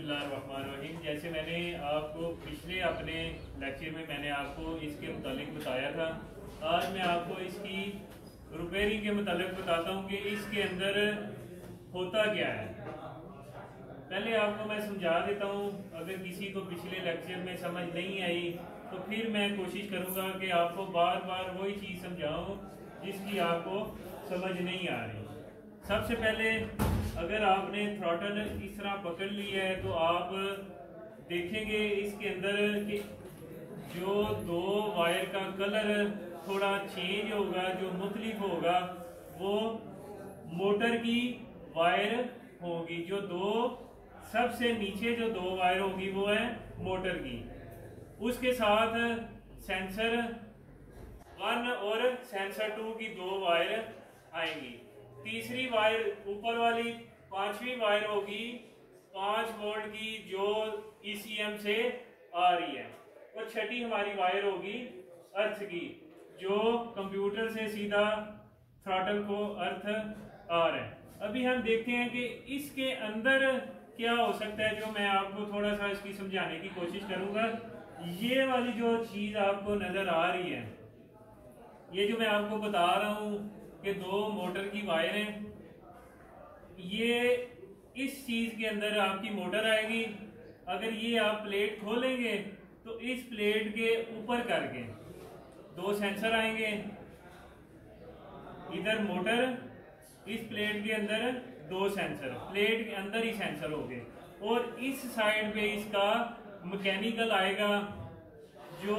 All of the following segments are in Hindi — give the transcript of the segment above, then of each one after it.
बिस्मिल्लाहिर्रहमानिर्रहीम। जैसे मैंने आपको पिछले अपने लेक्चर में मैंने आपको इसके मुतालिक बताया था, आज मैं आपको इसकी रिपेयरिंग के मुतालिक बताता हूँ कि इसके अंदर होता क्या है। पहले आपको मैं समझा देता हूँ, अगर किसी को पिछले लेक्चर में समझ नहीं आई तो फिर मैं कोशिश करूँगा कि आपको बार बार वही चीज़ समझाऊँ जिसकी आपको समझ नहीं आ रही। सबसे पहले अगर आपने थ्रॉटल इस तरह पकड़ लिया है तो आप देखेंगे इसके अंदर कि जो दो वायर का कलर थोड़ा चेंज होगा, जो मुख्तलिफ़ होगा, वो मोटर की वायर होगी। जो दो, सबसे नीचे जो दो वायर होगी, वो है मोटर की। उसके साथ सेंसर वन और सेंसर टू की दो वायर आएँगी। तीसरी वायर, ऊपर वाली पांचवी वायर होगी पाँच वोल्ट की जो ईसीएम से आ रही है और छठी हमारी वायर होगी अर्थ की, जो कंप्यूटर से सीधा थ्रॉटल को अर्थ आ रहा है। अभी हम देखते हैं कि इसके अंदर क्या हो सकता है, जो मैं आपको थोड़ा सा इसकी समझाने की कोशिश करूँगा। ये वाली जो चीज़ आपको नज़र आ रही है, ये जो मैं आपको बता रहा हूँ कि दो मोटर की वायर हैं। ये इस चीज़ के अंदर आपकी मोटर आएगी। अगर ये आप प्लेट खोलेंगे तो इस प्लेट के ऊपर करके दो सेंसर आएँगे। इधर मोटर, इस प्लेट के अंदर दो सेंसर, प्लेट के अंदर ही सेंसर हो गए और इस साइड पे इसका मैकेनिकल आएगा, जो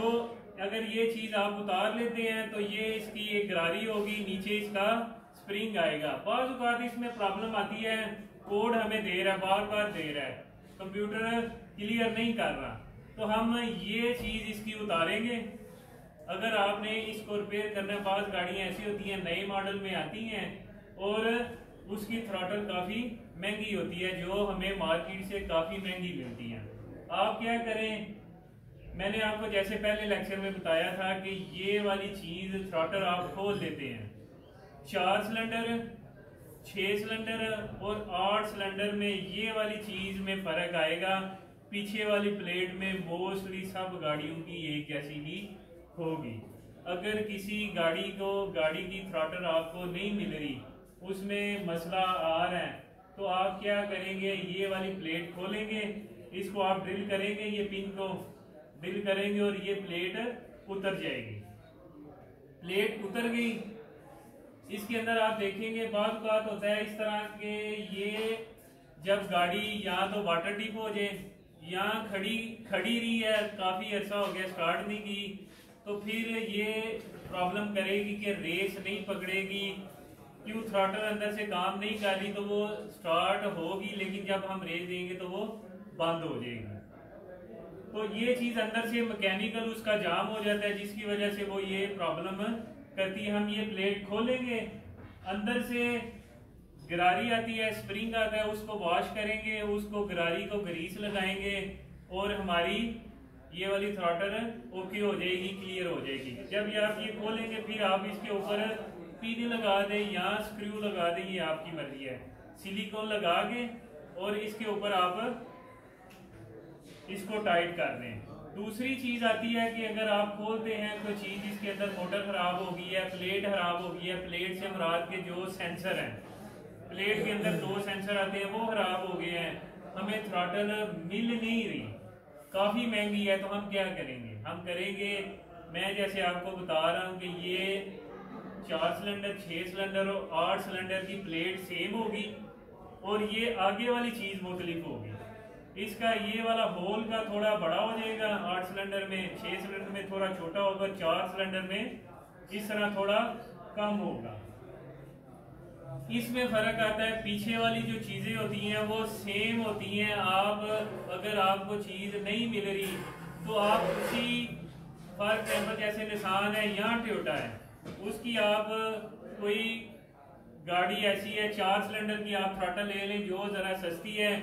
अगर ये चीज़ आप उतार लेते हैं तो ये इसकी एक गरारी होगी, नीचे इसका स्प्रिंग आएगा। बाज इसमें प्रॉब्लम आती है, कोड हमें दे रहा है बार बार दे रहा है। कंप्यूटर क्लियर नहीं कर रहा। तो हम ये चीज़ इसकी उतारेंगे। अगर आपने इसको रिपेयर करना बाद गाड़ियाँ ऐसी होती हैं, नए मॉडल में आती हैं, और उसकी थ्रॉटल काफ़ी महँगी होती है, जो हमें मार्केट से काफ़ी महँगी मिलती है। आप क्या करें मैंने आपको जैसे पहले लेक्चर में बताया था कि ये वाली चीज़ थ्रॉटर आप खोल देते हैं। चार सिलेंडर छह सिलेंडर और आठ सिलेंडर में ये वाली चीज़ में फ़र्क आएगा। पीछे वाली प्लेट में मोस्टली सब गाड़ियों की एक जैसी ही होगी। अगर किसी गाड़ी को, गाड़ी की थ्रॉटर आपको नहीं मिल रही, उसमें मसला आ रहा है तो आप क्या करेंगे? ये वाली प्लेट खोलेंगे, इसको आप ड्रिल करेंगे, ये पिन को। ड्रिल करेंगे और ये प्लेट उतर जाएगी। प्लेट उतर गई। इसके अंदर आप देखेंगे, बात बात होता है इस तरह के ये जब गाड़ी यहाँ तो वाटर डिप हो जाए यहाँ खड़ी खड़ी रही है, काफ़ी अर्सा हो गया स्टार्ट नहीं की तो फिर ये प्रॉब्लम करेगी कि रेस नहीं पकड़ेगी। क्यों थ्रॉटल अंदर से काम नहीं कर रही तो वो स्टार्ट होगी, लेकिन जब हम रेस देंगे तो वो बंद हो जाएगी। तो ये चीज़ अंदर से मैकेनिकल उसका जाम हो जाता है, जिसकी वजह से वो ये प्रॉब्लम करती है। हम ये प्लेट खोलेंगे, अंदर से गरारी आती है स्प्रिंग आता है, उसको वॉश करेंगे, उसको गरारी को ग्रीस लगाएँगे और हमारी ये वाली थ्रॉटर ओके हो जाएगी क्लियर हो जाएगी। जब ये आप ये खोलेंगे, फिर आप इसके ऊपर पीने लगा दें या स्क्रू लगा दें, ये आपकी मर्ज़ी है। सिलिकॉन लगा के और इसके ऊपर आप इसको टाइट कर दें। दूसरी चीज़ आती है कि अगर आप खोलते हैं कोई चीज़ इसके अंदर मोटर खराब हो गई है प्लेट खराब हो गई है। प्लेट से मराद के जो सेंसर हैं प्लेट के अंदर दो सेंसर आते हैं, वो खराब हो गए हैं। हमें थ्रॉटल मिल नहीं रही। काफ़ी महँगी है तो हम क्या करेंगे? हम करेंगे, मैं जैसे आपको बता रहा हूँ कि ये चार सिलेंडर छह सिलेंडर और आठ सिलेंडर की प्लेट सेम होगी और ये आगे वाली चीज़ मुख्तलिफ़ होगी। इसका ये वाला होल का थोड़ा बड़ा हो जाएगा, आठ सिलेंडर में, छह सिलेंडर में थोड़ा छोटा होगा, चार सिलेंडर में इस तरह थोड़ा कम होगा। इसमें फ़र्क आता है, पीछे वाली जो चीज़ें होती हैं, वो सेम होती हैं। आप, अगर आपको चीज़ नहीं मिल रही तो आप उसी फॉर एग्ज़ाम्पल जैसे निशान है, यहाँ ट्योटा है। उसकी आप कोई गाड़ी ऐसी है, चार सिलेंडर की आप थ्रॉटल ले लें, जो जरा सस्ती है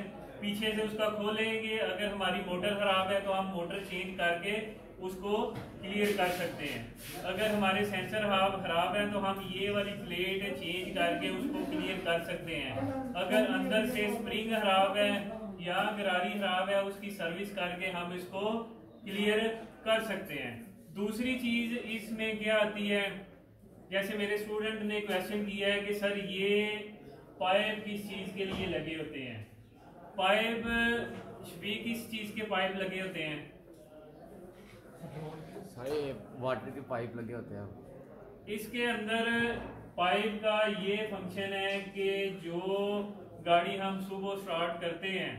पीछे से उसका खोलेंगे, अगर हमारी मोटर खराब है तो हम मोटर चेंज करके उसको क्लियर कर सकते हैं। अगर हमारे सेंसर खराब है तो हम ये वाली प्लेट चेंज करके उसको क्लियर कर सकते हैं। अगर अंदर से स्प्रिंग खराब है या गरारी खराब है, उसकी सर्विस करके हम इसको क्लियर कर सकते हैं। दूसरी चीज़ इसमें क्या आती है? जैसे मेरे स्टूडेंट ने क्वेश्चन किया है कि, सर, ये पाइप किस चीज़ के लिए लगे होते हैं? पाइप भी किस चीज़ के पाइप लगे होते हैं। सारे वाटर के पाइप लगे होते हैं। इसके अंदर पाइप का ये फ़ंक्शन है कि जो गाड़ी हम सुबह स्टार्ट करते हैं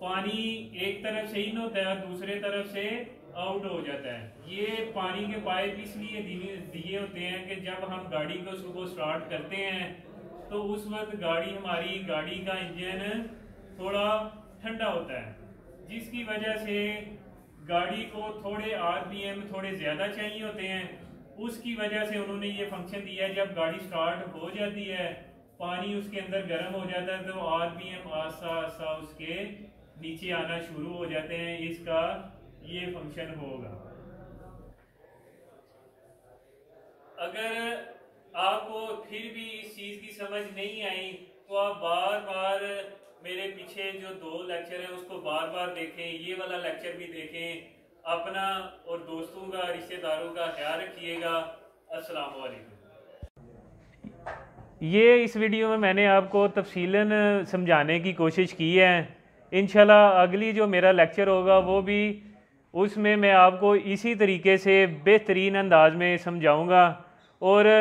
पानी एक तरफ़ से इन होता है और दूसरे तरफ़ से आउट हो जाता है। ये पानी के पाइप इसलिए दिए होते हैं कि जब हम गाड़ी को सुबह स्टार्ट करते हैं तो उस वक्त गाड़ी हमारी गाड़ी का इंजन थोड़ा ठंडा होता है, जिसकी वजह से गाड़ी को थोड़े आरपीएम थोड़े ज़्यादा चाहिए होते हैं। उसकी वजह से उन्होंने ये फ़ंक्शन दिया है, जब गाड़ी स्टार्ट हो जाती है, पानी उसके अंदर गर्म हो जाता है तो आरपीएम आस्ता आस्ता उसके नीचे आना शुरू हो जाते हैं। इसका ये फ़ंक्शन होगा। अगर आपको फिर भी इस चीज़ की समझ नहीं आई तो आप बार बार मेरे पीछे जो दो लेक्चर है, उसको बार बार देखें, ये वाला लेक्चर भी देखें। अपना और दोस्तों का, रिश्तेदारों का ख्याल रखिएगा। अस्सलाम वालेकुम ये इस वीडियो में मैंने आपको तफसीलन समझाने की कोशिश की है। इन अगली जो मेरा लेक्चर होगा, वो भी उसमें मैं आपको इसी तरीके से बेहतरीन अंदाज में समझाऊँगा। और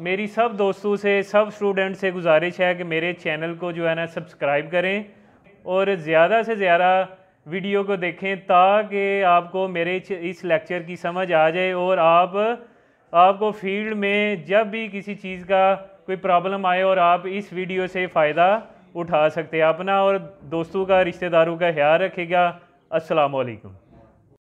मेरी सब दोस्तों से, सब स्टूडेंट से गुजारिश है कि मेरे चैनल को जो है ना सब्सक्राइब करें और ज़्यादा से ज़्यादा वीडियो को देखें ताकि आपको मेरे इस लेक्चर की समझ आ जाए और आप, आपको फ़ील्ड में जब भी किसी चीज़ का कोई प्रॉब्लम आए और आप इस वीडियो से फ़ायदा उठा सकते हैं। अपना और दोस्तों का, रिश्तेदारों का ख्याल रखेगा। असलकुम